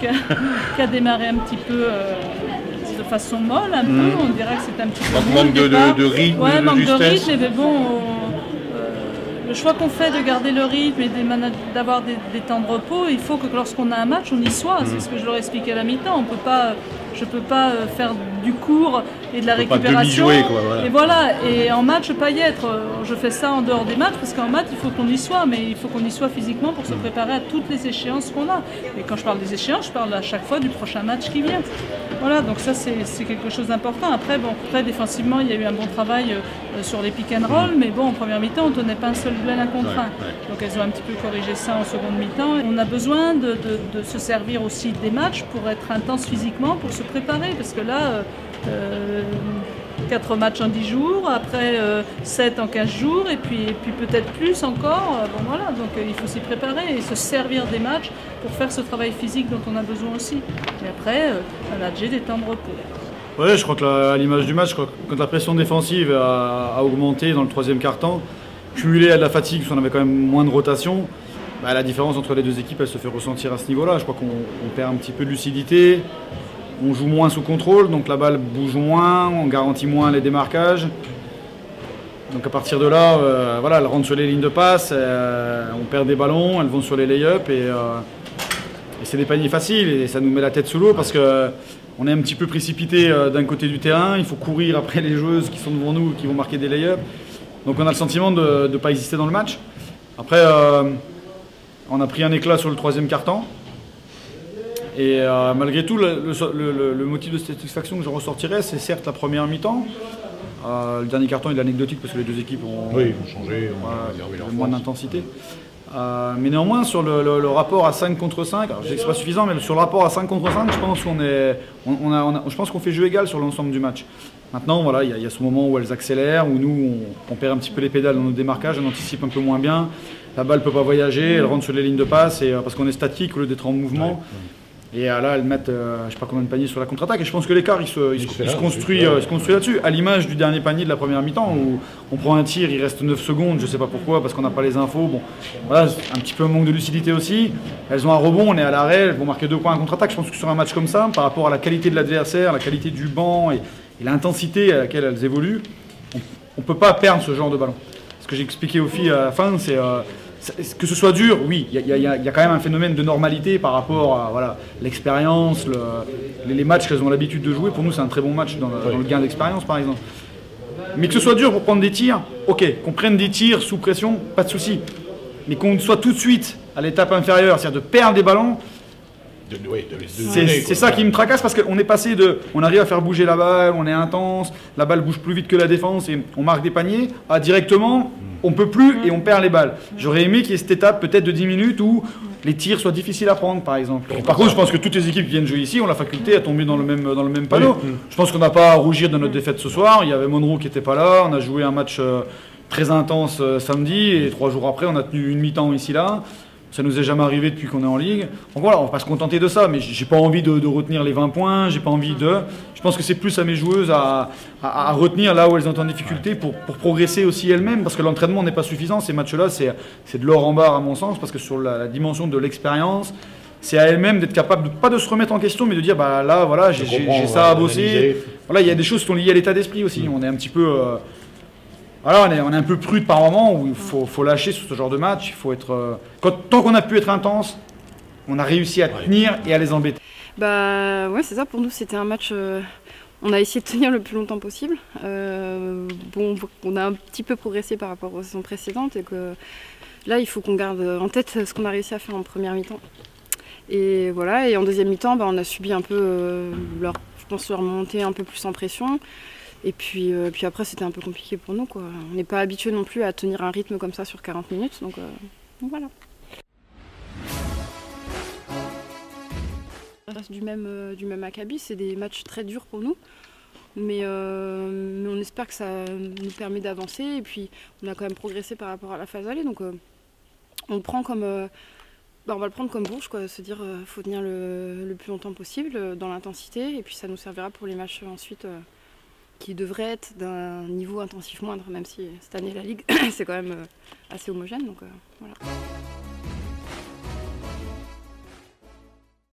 qui a, qui a démarré un petit peu euh, de façon molle, un peu. Mhm. On dirait que c'est un petit peu. Manque de- de- rythme, Ouais, de manque de rythme, mais bon. on- euh, le choix qu'on fait de garder le rythme et d'avoir des, des temps de repos, il faut que lorsqu'on a un match, on y soit. C'est ce que je leur expliquais à la mi-temps. On peut pas, je ne peux pas euh, faire du cours et de la pas récupération. demi-jouer, quoi, voilà. Et voilà. Et en match, pas y être. Euh, Je fais ça en dehors des matchs parce qu'en match, il faut qu'on y soit, mais il faut qu'on y soit physiquement pour se préparer à toutes les échéances qu'on a. Et quand je parle des échéances, je parle à chaque fois du prochain match qui vient. Voilà, donc ça c'est quelque chose d'important. Après, bon, après défensivement, il y a eu un bon travail euh, sur les pick and roll, mais bon, en première mi-temps, on ne tenait pas un seul duel un contre Ouais. Donc elles ont un petit peu corrigé ça en seconde mi-temps. On a besoin de, de- de se servir aussi des matchs pour être intense physiquement, pour se préparer, parce que là, euh, euh, 4 matchs en 10 jours, après 7 en 15 jours, et puis, puis peut-être plus encore. Euh, Bon voilà, donc euh, il faut s'y préparer et se servir des matchs pour faire ce travail physique dont on a besoin aussi. Et après, euh, on a déjà des temps de repos. Ouais, je crois que à l'image du match, quand la pression défensive a, augmenté dans le troisième quart-temps, cumulée à de la fatigue, parce qu'on avait quand même moins de rotation, bah, la différence entre les deux équipes, elle se fait ressentir à ce niveau-là. Je crois qu'on on perd un petit peu de lucidité, on joue moins sous contrôle, donc la balle bouge moins, on garantit moins les démarquages. Donc à partir de là, euh, voilà, elles rentrent sur les lignes de passe, euh, on perd des ballons, elles vont sur les lay-ups et, euh, et c'est des paniers faciles et ça nous met la tête sous l'eau parce que on est un petit peu précipité d'un côté du terrain, il faut courir après les joueuses qui sont devant nous qui vont marquer des lay-ups. Donc on a le sentiment de ne pas exister dans le match. Après, on a pris un éclat sur le troisième quart-temps. Et euh, malgré tout, le, le- le- le motif de satisfaction que je ressortirais, c'est certes la première mi-temps. Euh, le dernier carton est anecdotique parce que les deux équipes ont, Oui, ils vont changer, on voilà, va réserver leur moins d'intensité. Euh, mais néanmoins, sur le, le- le rapport à 5 contre 5, alors c'est pas suffisant, mais sur le rapport à 5 contre 5, je pense qu'on est, on, on a, on a- je pense qu'on fait jeu égal sur l'ensemble du match. Maintenant, voilà, il y, a- il y a ce moment où elles accélèrent, où nous, on, on perd un petit peu les pédales dans nos démarquages, on anticipe un peu moins bien. La balle peut pas voyager, elle rentre sur les lignes de passe, et, euh, parce qu'on est statique au lieu d'être en mouvement. Et euh, là, elles mettent, euh, je sais pas combien de paniers sur la contre-attaque. Et je pense que l'écart, il se, il se- Il se construit, se euh, construit là-dessus. À l'image du dernier panier de la première mi-temps, où on prend un tir, il reste 9 secondes, je sais pas pourquoi, parce qu'on n'a pas les infos. Bon, voilà, un petit peu un manque de lucidité aussi. Elles ont un rebond, on est à l'arrêt, elles vont marquer deux points en contre-attaque. Je pense que sur un match comme ça, par rapport à la qualité de l'adversaire, la qualité du banc et, et l'intensité à laquelle elles évoluent, on ne peut pas perdre ce genre de ballon. Ce que j'ai expliqué aux filles à la fin, c'est euh, c'est- que ce soit dur, oui, il y, a- y y quand même un phénomène de normalité par rapport à voilà, l'expérience, le- les, les matchs qu'elles ont l'habitude de jouer. Pour nous, c'est un très bon match dans le, dans le gain d'expérience, par exemple. Mais que ce soit dur pour prendre des tirs, ok, qu'on prenne des tirs sous pression, pas de souci. Mais qu'on soit tout de suite à l'étape inférieure, c'est-à-dire de perdre des ballons, De, oui, de les de c'est ça qui me tracasse parce qu'on est passé de. On arrive à faire bouger la balle, on est intense, la balle bouge plus vite que la défense et on marque des paniers, à directement, on peut plus et on perd les balles. J'aurais aimé qu'il y ait cette étape peut-être de 10 minutes où les tirs soient difficiles à prendre par exemple. Par contre, je pense que toutes les équipes qui viennent jouer ici ont la faculté à tomber dans le même, dans le même panneau. Je pense qu'on n'a pas à rougir de notre défaite ce soir. Il y avait Monroe qui n'était pas là, on a joué un match euh, très intense euh, samedi et trois jours après, on a tenu une mi-temps ici là. Ça nous est jamais arrivé depuis qu'on est en ligue. Donc voilà, on va pas se contenter de ça, mais j'ai pas envie de, de retenir les 20 points, j'ai pas envie de. Je pense que c'est plus à mes joueuses à, à- à retenir là où elles sont en difficulté pour, pour progresser aussi elles-mêmes, parce que l'entraînement n'est pas suffisant. Ces matchs-là, c'est de l'or en barre à mon sens, parce que sur la, la dimension de l'expérience, c'est à elles-mêmes d'être capables, de, pas de se remettre en question, mais de dire bah là, voilà, j'ai ça à bosser. Voilà, il y a des choses qui sont liées à l'état d'esprit aussi. On est un petit peu. euh, voilà, on est, un peu prude par moment où il faut, faut lâcher sur ce genre de match. Il faut être. euh, quand, tant qu'on a pu être intense, on a réussi à tenir et à les embêter. Bah ouais, c'est ça. Pour nous, c'était un match. euh, on a essayé de tenir le plus longtemps possible. Euh, bon, on a un petit peu progressé par rapport aux saisons précédentes et que là, il faut qu'on garde en tête ce qu'on a réussi à faire en première mi-temps. Et voilà. Et en deuxième mi-temps, bah, on a subi un peu euh, leur, je pense, leur montée un peu plus en pression. Et puis, euh, puis après, c'était un peu compliqué pour nous. On n'est pas habitué non plus à tenir un rythme comme ça sur 40 minutes. Donc, euh, donc voilà. Du même, euh, du même acabit, c'est des matchs très durs pour nous. Mais, on espère que ça nous permet d'avancer. Et puis, on a quand même progressé par rapport à la phase allée. Donc, on, prend comme, bah, on va le prendre comme bourge. Se dire qu'il faut tenir le, le plus longtemps possible dans l'intensité. Et puis, ça nous servira pour les matchs ensuite qui devraient être d'un niveau intensif moindre, même si cette année, la Ligue, c'est quand même euh, assez homogène. Donc, euh.